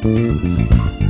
Thank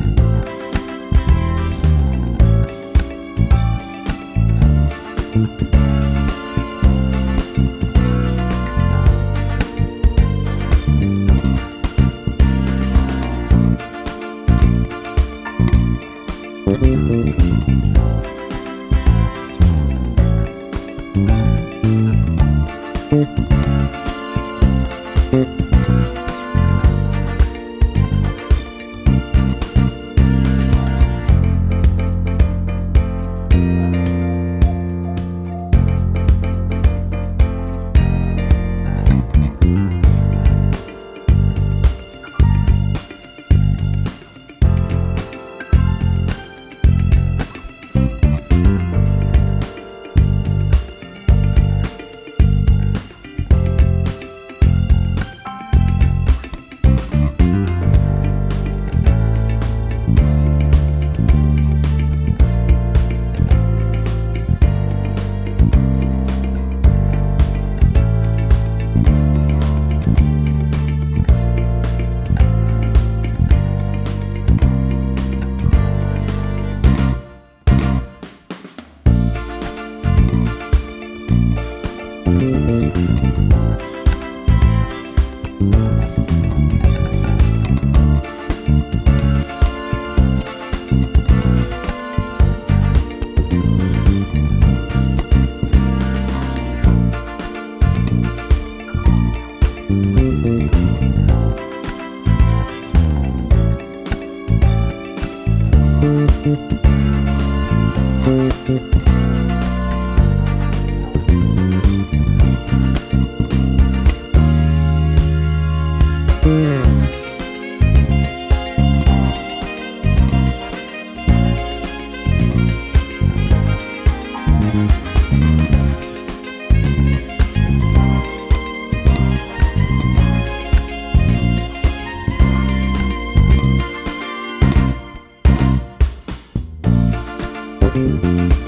Thank Thank mm -hmm. you.